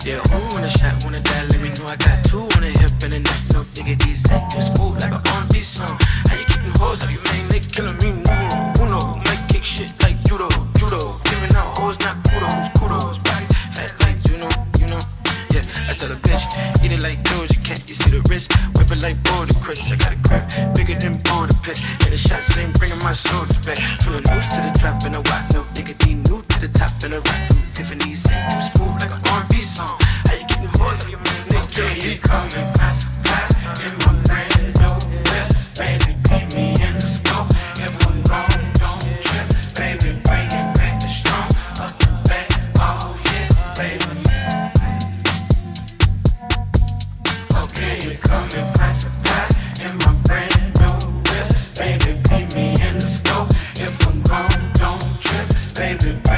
Yeah, who wanna shot, wanna die? Let me know I got two on the hip and a neck. No diggity, sack. You smooth like a R&B song. How you keepin' hoes up you, man? They killin' me. No, uno. Might kick shit like judo, judo. Giving out hoes, not kudos, kudos. Body fat like you know, you know. Yeah, I tell a bitch, eat it like Doja Cat. You see the wrist, whip it like Boulder Chris. I got a grip bigger than Boulder Piss. And the shots ain't bringing my shoulders back. From the noose to the trap, and a rock. No diggity, new to the top, and a rock. Tiffany's, you. he coming. Pass, past in my brand new. Baby, me in the. If I'm don't trip. Baby, back strong. Up back, oh, all his, baby. Coming. In my brand new. Baby, me in the. If I'm don't trip. Baby,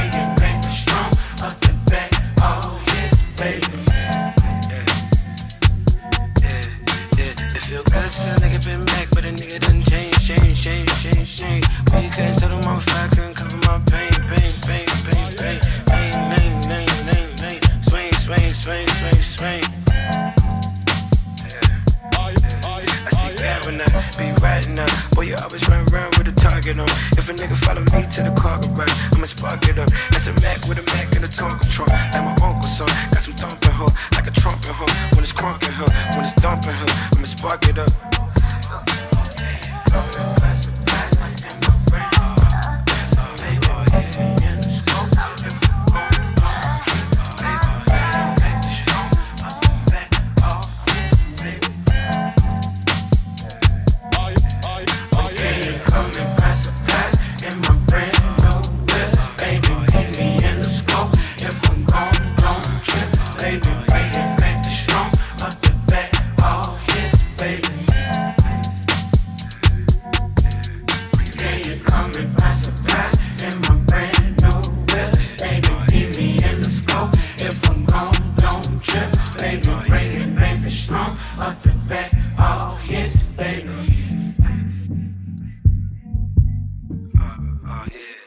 but a nigga done change, change, change, change, change. But you can't tell them I'm fat, couldn't cover my pain, pain, pain, pain, pain. Pain, name, name, name, name. Swing, swing, swing, swing, swing. Be riding up. Boy, you always run around with a target on. If a nigga follow me to the car garage, I'ma spark it up. That's a Mac with a Mac in a Tonka truck. Like my uncle's son, got some thoughts. and breaking, baby, strong up the back, all his baby. Uh, uh, yeah.